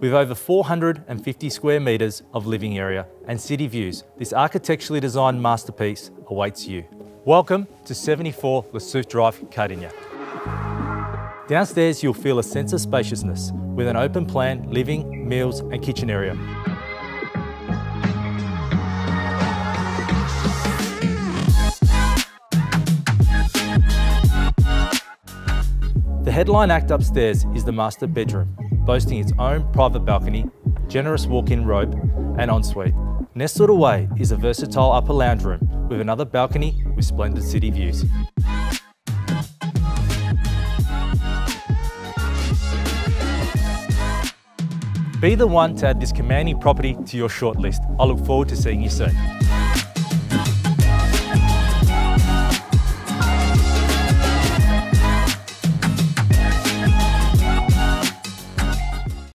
With over 450 square metres of living area and city views, this architecturally designed masterpiece awaits you. Welcome to 74 Le Souef Drive, Kardinya. Downstairs you'll feel a sense of spaciousness with an open plan living, meals and kitchen area. The headline act upstairs is the master bedroom, boasting its own private balcony, generous walk-in robe and ensuite. Nestled away is a versatile upper lounge room with another balcony with splendid city views. Be the one to add this commanding property to your shortlist. I look forward to seeing you soon.